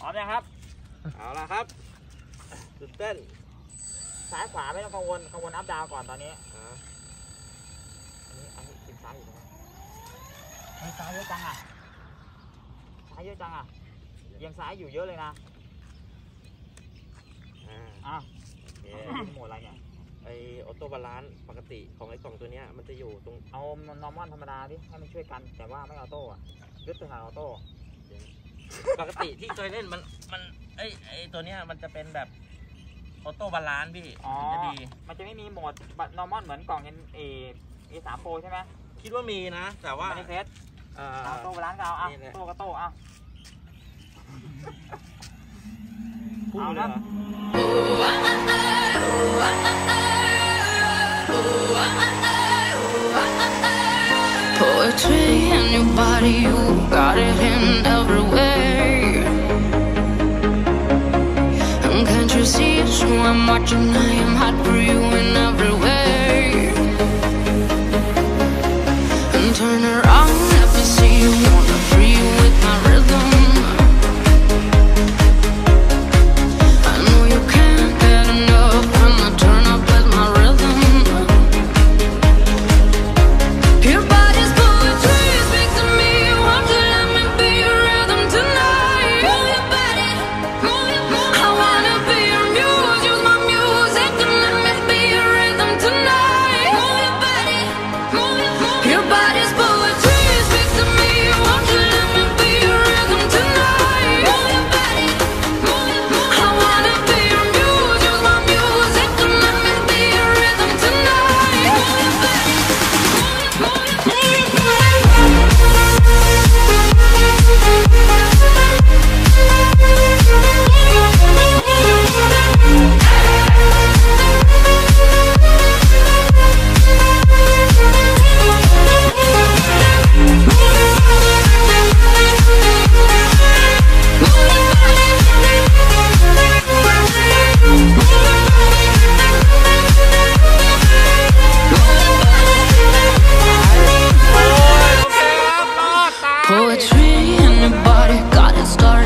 พร้อมยังครับ เอาละครับตื่นเต้นซ้ายขวาไม่ต้องกังวลกังวล up down ก่อนตอนนี้อ่าอันนี้อันนี้ trim ซ้ายอยู่ใช่ไหมเฮ้ยซ้ายเยอะจังอะซ้ายเยอะจังอะเอียังซ้ายอยู่เยอะเลยนะอ่าอะโอเคโหมดอะไรเนี่ยไอ auto balance ปกติของไอ้กล่องตัวเนี้ยมันจะอยู่ตรงเอา normal ธรรมดาดิให้มันช่วยกันแต่ว่าไม่ auto อะยึดตัวหาออโต้ ปกติที่เคยเล่นมันมันไอยไอตัวเนี้ยมันจะเป็นแบบออโต้บาลานซ์พี่อ๋อ มันจะดี มันจะไม่มีโหมดนอร์มอนเหมือนกล่องเอ็นเอเอสามโปรใช่ไหมคิดว่ามีนะ แต่ว่ามันในเฟสเอ่อ เอาโต้ร้านก็เอาอะนี่แหละ โต้ก็โต้อะพูดเอาเลยนะเหรอ Poetry in your body, you poetry in your body, got it started.